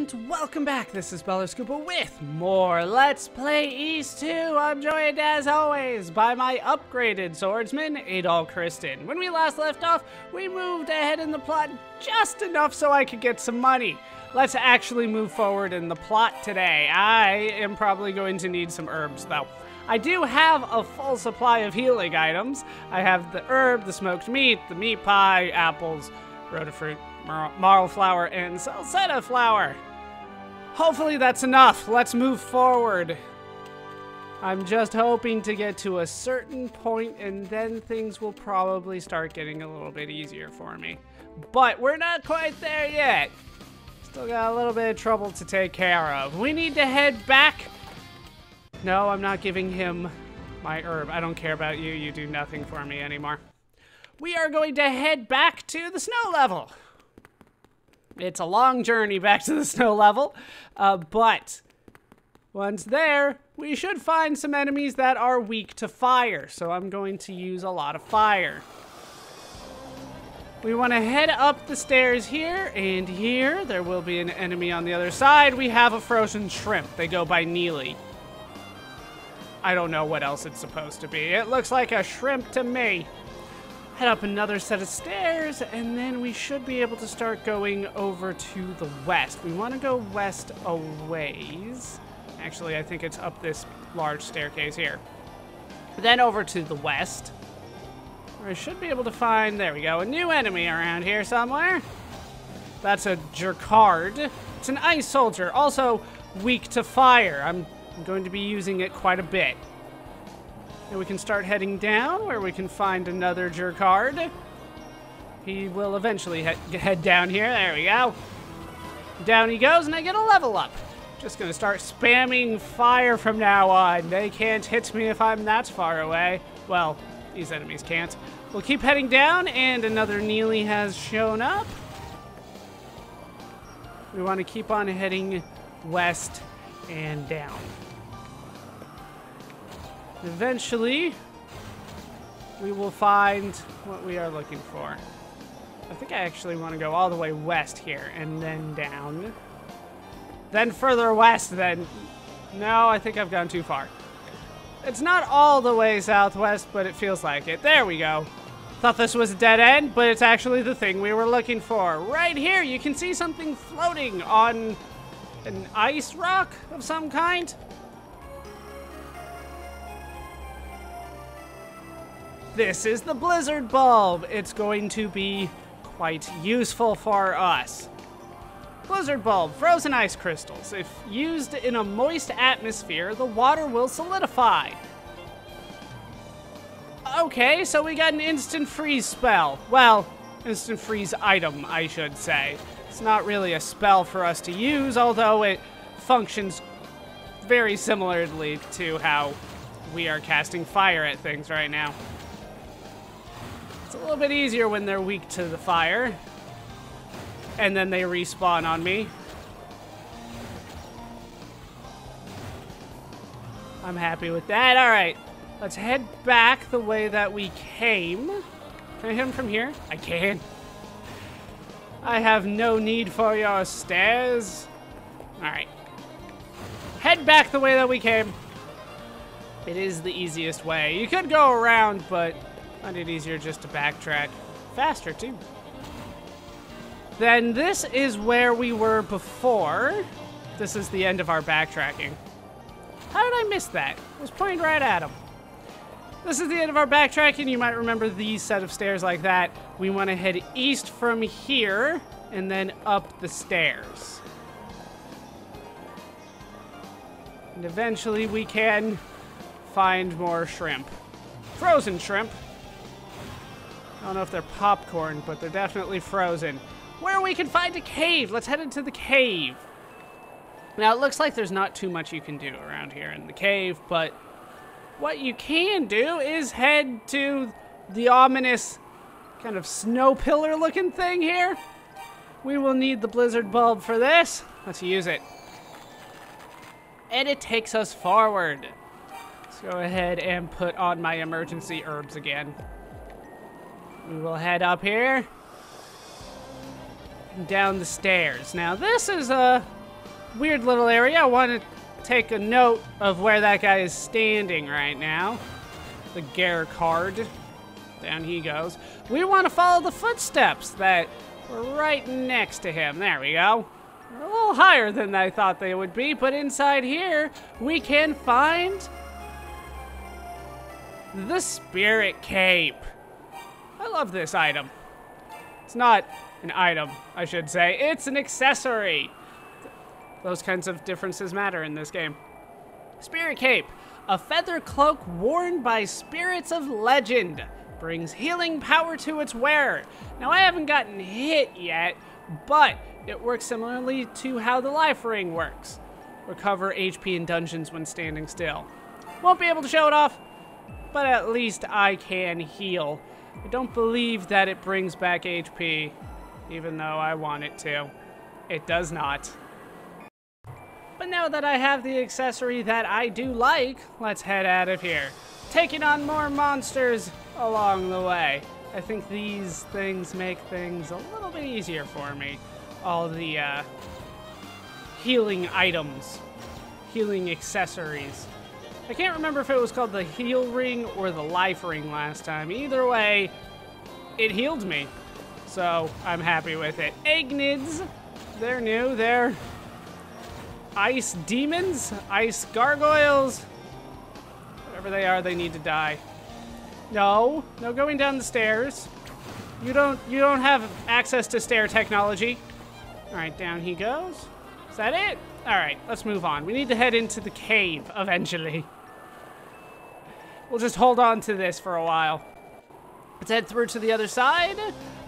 And welcome back. This is ballerscuba with more Let's Play Ys 2. I'm joined as always by my upgraded swordsman, Adol Christin. When we last left off, we moved ahead in the plot just enough so I could get some money. Let's actually move forward in the plot today. I am probably going to need some herbs though. I do have a full supply of healing items. I have the herb, the smoked meat, the meat pie, apples, Roda fruit, mar marl flower, and Celceta flower. Hopefully that's enough. Let's move forward. I'm just hoping to get to a certain point and then things will probably start getting a little bit easier for me. But we're not quite there yet. Still got a little bit of trouble to take care of. We need to head back. No, I'm not giving him my herb. I don't care about you. You do nothing for me anymore. We are going to head back to the snow level. It's a long journey back to the snow level, uh, but once there, we should find some enemies that are weak to fire, so I'm going to use a lot of fire. We want to head up the stairs here, and here, there will be an enemy on the other side. We have a frozen shrimp. They go by Neely. I don't know what else it's supposed to be. It looks like a shrimp to me head up another set of stairs, and then we should be able to start going over to the west. We want to go west a ways. Actually, I think it's up this large staircase here. Then over to the west, I should be able to find, there we go, a new enemy around here somewhere. That's a Jerkard. It's an ice soldier, also weak to fire. I'm going to be using it quite a bit. And we can start heading down where we can find another Jerkard. He will eventually he head down here. There we go. Down he goes, and I get a level up. Just gonna start spamming fire from now on. They can't hit me if I'm that far away. Well, these enemies can't. We'll keep heading down, and another Neely has shown up. We want to keep on heading west and down. Eventually, we will find what we are looking for. I think I actually want to go all the way west here and then down. Then further west, then... No, I think I've gone too far. It's not all the way southwest, but it feels like it. There we go. Thought this was a dead end, but it's actually the thing we were looking for. Right here, you can see something floating on an ice rock of some kind. This is the Blizzard Bulb. It's going to be quite useful for us. Blizzard Bulb, frozen ice crystals. If used in a moist atmosphere, the water will solidify. Okay, so we got an instant freeze spell. Well, instant freeze item, I should say. It's not really a spell for us to use, although it functions very similarly to how we are casting fire at things right now. A little bit easier when they're weak to the fire. And then they respawn on me. I'm happy with that. All right, let's head back the way that we came. Can I hit him from here? I can. I have no need for your stairs. All right. Head back the way that we came. It is the easiest way. You could go around, but Find it easier just to backtrack. Faster, too. Then this is where we were before. This is the end of our backtracking. How did I miss that? I was pointing right at him. This is the end of our backtracking. You might remember these set of stairs like that. We want to head east from here and then up the stairs. And eventually we can find more shrimp. Frozen shrimp. I don't know if they're popcorn, but they're definitely frozen. Where we can find a cave. Let's head into the cave. Now, it looks like there's not too much you can do around here in the cave, but what you can do is head to the ominous kind of snow pillar looking thing here. We will need the blizzard bulb for this. Let's use it. And it takes us forward. Let's go ahead and put on my emergency herbs again. We will head up here. And down the stairs. Now, this is a weird little area. I want to take a note of where that guy is standing right now. The Gare card. Down he goes. We want to follow the footsteps that were right next to him. There we go. A little higher than I thought they would be, but inside here, we can find the Spirit Cape. I love this item. It's not an item, I should say. It's an accessory. Those kinds of differences matter in this game. Spirit Cape, a feather cloak worn by spirits of legend, brings healing power to its wearer. Now, I haven't gotten hit yet, but it works similarly to how the life ring works. Recover HP in dungeons when standing still. Won't be able to show it off, but at least I can heal. I don't believe that it brings back HP, even though I want it to. It does not. But now that I have the accessory that I do like, let's head out of here. Taking on more monsters along the way. I think these things make things a little bit easier for me. All the uh, healing items, healing accessories. I can't remember if it was called the heal ring or the life ring last time. Either way, it healed me. So I'm happy with it. Aegnids, they're new. They're ice demons, ice gargoyles. Whatever they are, they need to die. No, no going down the stairs. You don't you don't have access to stair technology. All right, down he goes. Is that it? All right, let's move on. We need to head into the cave eventually. We'll just hold on to this for a while. Let's head through to the other side,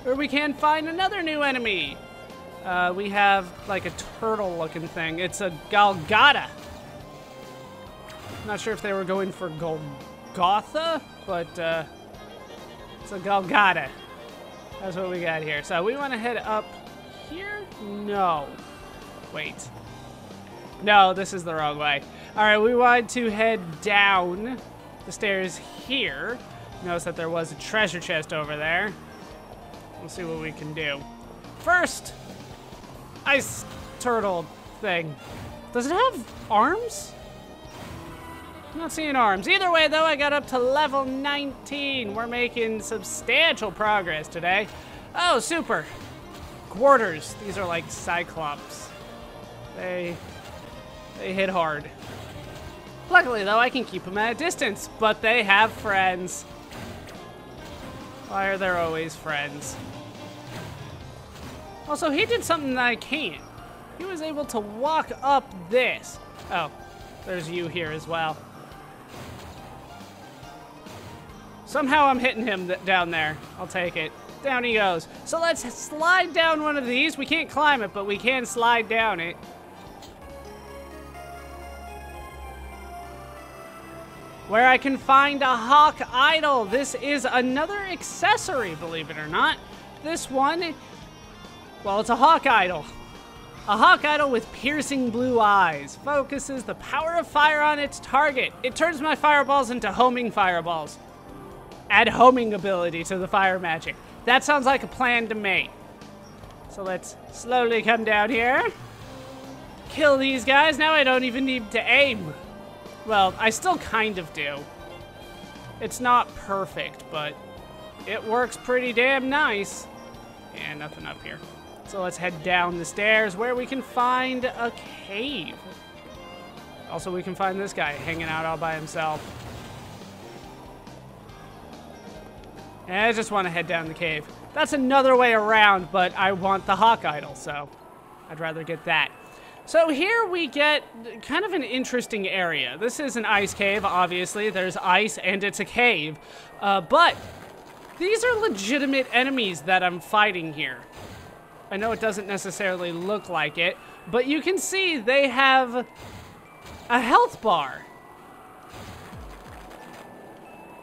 where we can find another new enemy. Uh, we have like a turtle-looking thing. It's a Galgata. Not sure if they were going for Golgotha, but uh, it's a Galgata. That's what we got here. So we want to head up here? No. Wait. No, this is the wrong way. All right, we want to head down the stairs here. Notice that there was a treasure chest over there. We'll see what we can do. First, ice turtle thing. Does it have arms? I'm not seeing arms. Either way, though, I got up to level 19. We're making substantial progress today. Oh, super. Quarters. These are like Cyclops. They, they hit hard. Luckily, though, I can keep them at a distance, but they have friends. Why are there always friends? Also, he did something that I can't. He was able to walk up this. Oh, there's you here as well. Somehow I'm hitting him th down there. I'll take it. Down he goes. So let's slide down one of these. We can't climb it, but we can slide down it. Where I can find a hawk idol. This is another accessory, believe it or not. This one, well, it's a hawk idol. A hawk idol with piercing blue eyes focuses the power of fire on its target. It turns my fireballs into homing fireballs. Add homing ability to the fire magic. That sounds like a plan to me. So let's slowly come down here. Kill these guys. Now I don't even need to aim. Well, I still kind of do. It's not perfect, but it works pretty damn nice. And nothing up here. So let's head down the stairs where we can find a cave. Also, we can find this guy hanging out all by himself. And I just want to head down the cave. That's another way around, but I want the Hawk Idol, so I'd rather get that. So here we get kind of an interesting area. This is an ice cave, obviously. There's ice and it's a cave. Uh, but these are legitimate enemies that I'm fighting here. I know it doesn't necessarily look like it, but you can see they have a health bar.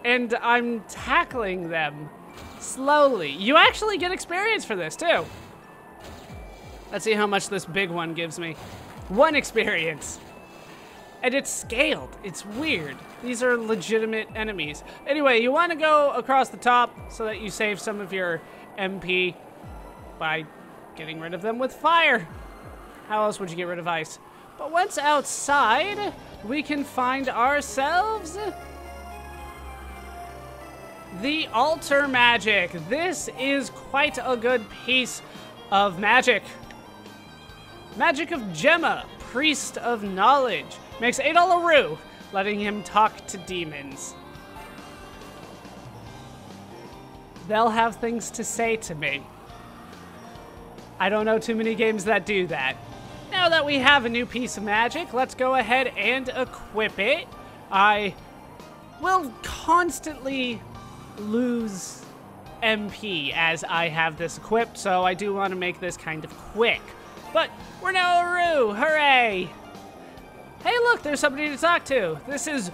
And I'm tackling them slowly. You actually get experience for this, too. Let's see how much this big one gives me. One experience. And it's scaled. It's weird. These are legitimate enemies. Anyway, you want to go across the top so that you save some of your MP by getting rid of them with fire. How else would you get rid of ice? But once outside, we can find ourselves the altar magic. This is quite a good piece of magic. Magic of Gemma, priest of knowledge, makes Adol a Roo, letting him talk to demons. They'll have things to say to me. I don't know too many games that do that. Now that we have a new piece of magic, let's go ahead and equip it. I will constantly lose MP as I have this equipped, so I do want to make this kind of quick. But we're now Aru! Hooray! Hey, look, there's somebody to talk to. This is.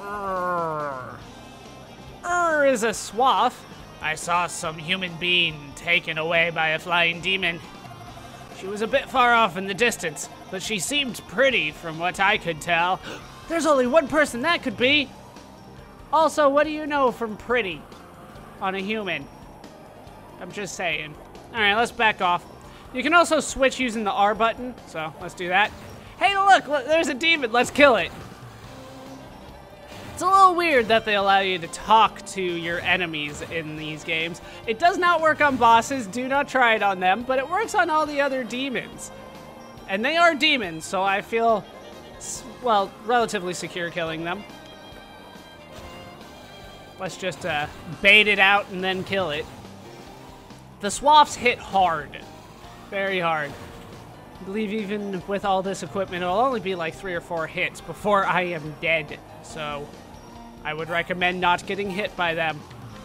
Ur. Ur is a swath. I saw some human being taken away by a flying demon. She was a bit far off in the distance, but she seemed pretty from what I could tell. There's only one person that could be. Also, what do you know from pretty on a human? I'm just saying. All right, let's back off. You can also switch using the R button, so let's do that. Hey, look, look there's a demon. Let's kill it. It's a little weird that they allow you to talk to your enemies in these games. It does not work on bosses, do not try it on them, but it works on all the other demons. And they are demons, so I feel, well, relatively secure killing them. Let's just uh, bait it out and then kill it. The swaths hit hard. Very hard. I believe even with all this equipment, it'll only be like three or four hits before I am dead. So I would recommend not getting hit by them.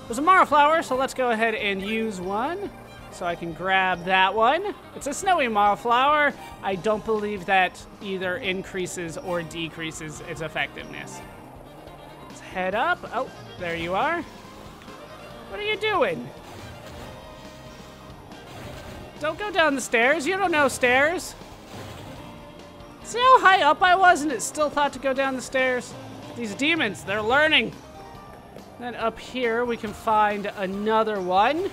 There's a Mara flower, so let's go ahead and use one. So I can grab that one. It's a snowy Mara flower. I don't believe that either increases or decreases its effectiveness. Let's head up. Oh, there you are. What are you doing? Don't go down the stairs. You don't know stairs. See how high up I was and it still thought to go down the stairs? These demons, they're learning. Then up here, we can find another one.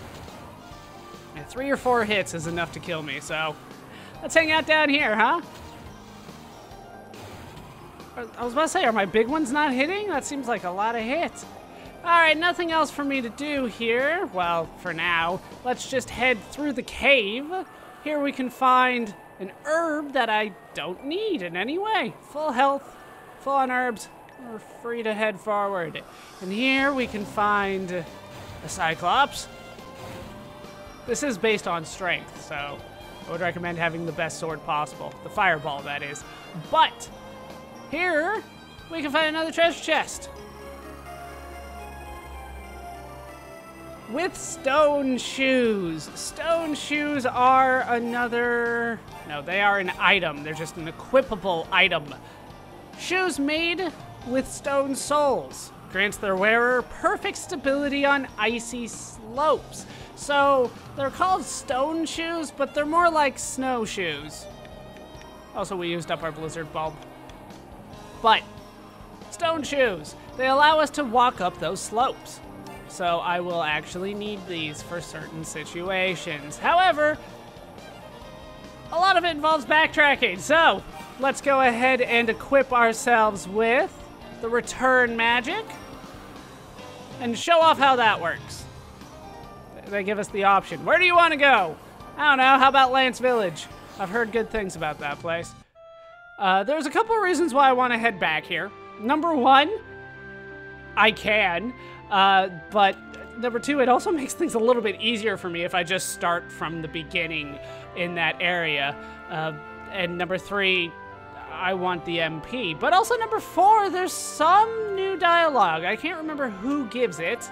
And three or four hits is enough to kill me, so let's hang out down here, huh? I was about to say, are my big ones not hitting? That seems like a lot of hits. All right, nothing else for me to do here. Well, for now. Let's just head through the cave. Here we can find an herb that I don't need in any way. Full health, full on herbs. We're free to head forward. And here we can find a Cyclops. This is based on strength, so I would recommend having the best sword possible. The fireball, that is. But here we can find another treasure chest. With stone shoes. Stone shoes are another... No, they are an item. They're just an equipable item. Shoes made with stone soles. Grants their wearer perfect stability on icy slopes. So they're called stone shoes, but they're more like snow shoes. Also, we used up our blizzard bulb. But stone shoes, they allow us to walk up those slopes. So I will actually need these for certain situations. However, a lot of it involves backtracking. So let's go ahead and equip ourselves with the return magic and show off how that works. They give us the option. Where do you want to go? I don't know. How about Lance Village? I've heard good things about that place. Uh, there's a couple of reasons why I want to head back here. Number one, I can, uh, but number two, it also makes things a little bit easier for me if I just start from the beginning in that area. Uh, and number three, I want the MP. But also number four, there's some new dialogue. I can't remember who gives it.